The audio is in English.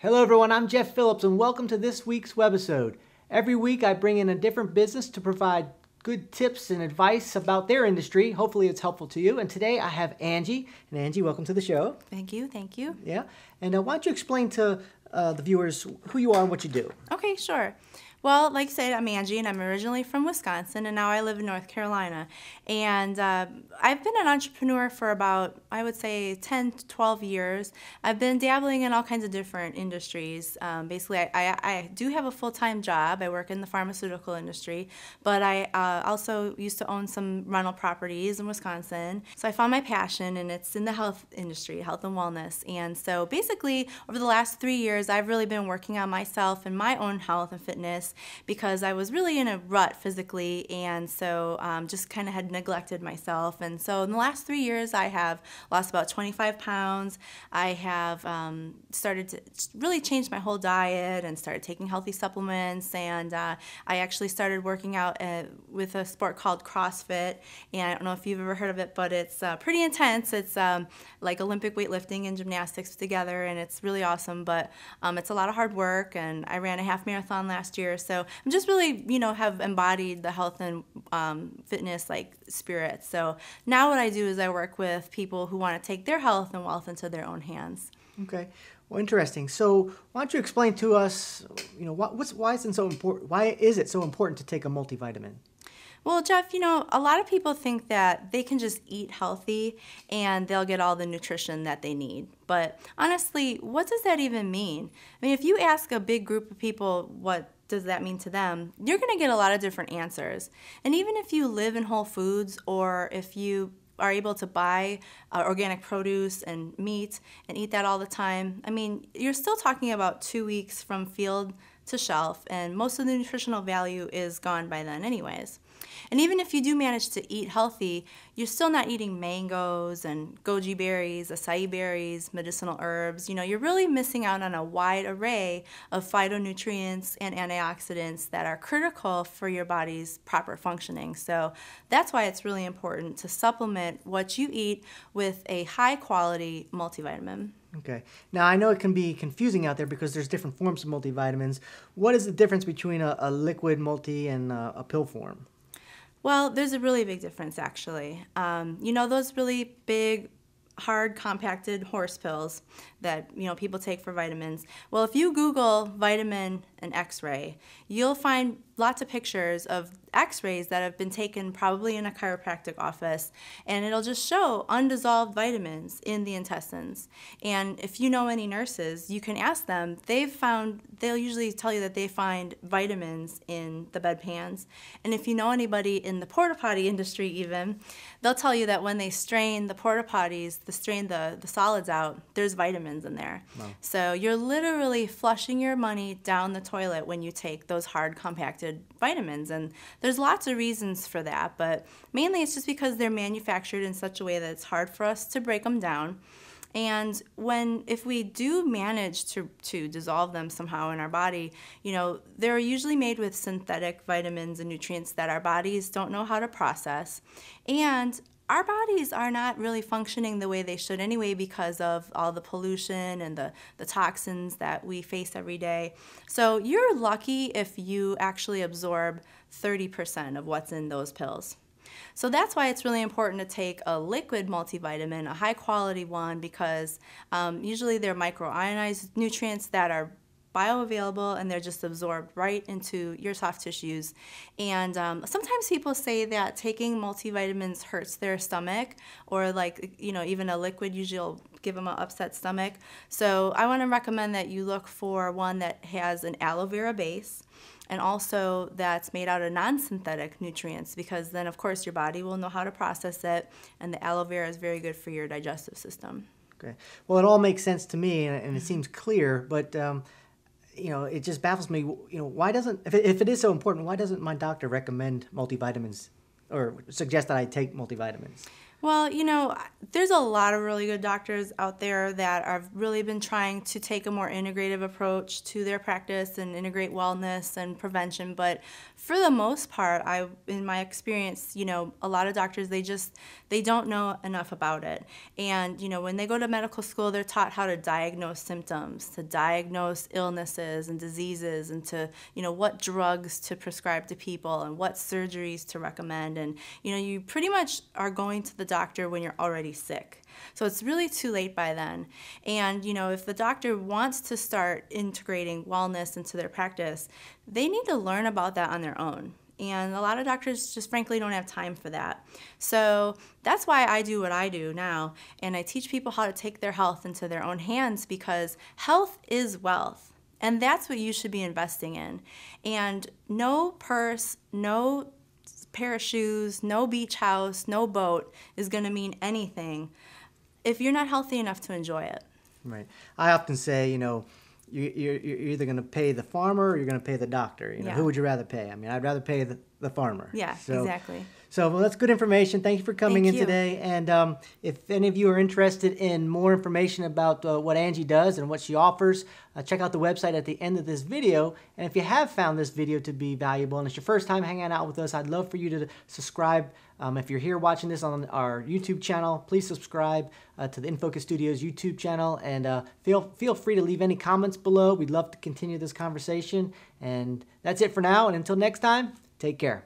Hello, everyone. I'm Jeff Phillips, and welcome to this week's webisode. Every week, I bring in a different business to provide good tips and advice about their industry. Hopefully, it's helpful to you. And today, I have Angie. And Angie, welcome to the show. Thank you. Thank you. Yeah. And uh, why don't you explain to uh, the viewers who you are and what you do? Okay, sure. Well, like I said, I'm Angie, and I'm originally from Wisconsin, and now I live in North Carolina. And uh, I've been an entrepreneur for about, I would say, 10 to 12 years. I've been dabbling in all kinds of different industries. Um, basically, I, I, I, do have a full time job. I work in the pharmaceutical industry, but I uh, also used to own some rental properties in Wisconsin. So I found my passion, and it's in the health industry, health and wellness. And so basically, over the last three years, I've really been working on myself and my own health and fitness because I was really in a rut physically, and so um, just kind of had neglected myself. And so in the last three years, I have lost about 25 pounds. I have um, started to really change my whole diet and started taking healthy supplements. And uh, I actually started working out uh, with a sport called CrossFit. And I don't know if you've ever heard of it, but it's uh, pretty intense. It's um, like Olympic weightlifting and gymnastics together, and it's really awesome. But um, it's a lot of hard work. And I ran a half marathon last year, so I'm just really, you know, have embodied the health and um, fitness like spirit. So now what I do is I work with people who want to take their health and wealth into their own hands. Okay. Well, interesting. So, why don't you explain to us, you know, what, what's why is it so important? Why is it so important to take a multivitamin? Well, Jeff, you know, a lot of people think that they can just eat healthy and they'll get all the nutrition that they need. But honestly, what does that even mean? I mean, if you ask a big group of people what does that mean to them, you're going to get a lot of different answers. And even if you live in Whole Foods or if you are able to buy uh, organic produce and meat and eat that all the time, I mean, you're still talking about two weeks from field to shelf, and most of the nutritional value is gone by then, anyways. And even if you do manage to eat healthy, you're still not eating mangoes and goji berries, acai berries, medicinal herbs. You know, you're really missing out on a wide array of phytonutrients and antioxidants that are critical for your body's proper functioning. So that's why it's really important to supplement what you eat with a high quality multivitamin. Okay. Now I know it can be confusing out there because there's different forms of multivitamins. What is the difference between a, a liquid multi and a, a pill form? Well, there's a really big difference actually. Um, you know those really big hard compacted horse pills that you know people take for vitamins. Well, if you Google vitamin and X-ray, you'll find lots of pictures of X-rays that have been taken probably in a chiropractic office, and it'll just show undissolved vitamins in the intestines. And if you know any nurses, you can ask them. They've found they'll usually tell you that they find vitamins in the bedpans. And if you know anybody in the porta potty industry, even they'll tell you that when they strain the porta potties, the strain the the solids out, there's vitamins in there. Wow. So you're literally flushing your money down the toilet when you take those hard compacted vitamins. And there's lots of reasons for that, but mainly it's just because they're manufactured in such a way that it's hard for us to break them down. And when if we do manage to, to dissolve them somehow in our body, you know, they're usually made with synthetic vitamins and nutrients that our bodies don't know how to process. And our bodies are not really functioning the way they should anyway because of all the pollution and the, the toxins that we face every day. So you're lucky if you actually absorb 30% of what's in those pills. So that's why it's really important to take a liquid multivitamin, a high quality one, because um, usually they're microionized nutrients that are bioavailable and they're just absorbed right into your soft tissues. And um, sometimes people say that taking multivitamins hurts their stomach, or like, you know, even a liquid usually will give them an upset stomach. So I want to recommend that you look for one that has an aloe vera base and also that's made out of non-synthetic nutrients because then of course your body will know how to process it and the aloe vera is very good for your digestive system. Okay. Well, it all makes sense to me and, it seems clear, but um, you know, it just baffles me. You know, why doesn't if it, if it is so important, why doesn't my doctor recommend multivitamins or suggest that I take multivitamins? Well, you know, there's a lot of really good doctors out there that have really been trying to take a more integrative approach to their practice and integrate wellness and prevention. But for the most part, I, in my experience, you know, a lot of doctors they just they don't know enough about it. And you know, when they go to medical school, they're taught how to diagnose symptoms, to diagnose illnesses and diseases, and to you know what drugs to prescribe to people and what surgeries to recommend. And you know, you pretty much are going to the doctor when you're already sick. So it's really too late by then. And you know, if the doctor wants to start integrating wellness into their practice, they need to learn about that on their own. And a lot of doctors just frankly don't have time for that. So that's why I do what I do now. And I teach people how to take their health into their own hands because health is wealth. And that's what you should be investing in. And no purse, no pair of shoes, no beach house, no boat is going to mean anything if you're not healthy enough to enjoy it. Right. I often say, you know, you, you're, you're either going to pay the farmer or you're going to pay the doctor. You know, Yeah. who would you rather pay? I mean, I'd rather pay the, the farmer. Yeah, So- exactly. So well, that's good information. Thank you for coming Thank in you. today. And um, if any of you are interested in more information about uh, what Angie does and what she offers, uh, check out the website at the end of this video. And if you have found this video to be valuable and it's your first time hanging out with us, I'd love for you to subscribe. Um, if you're here watching this on our YouTube channel, please subscribe uh, to the InFocus Studios YouTube channel and uh, feel feel free to leave any comments below. We'd love to continue this conversation. And that's it for now. And until next time, take care.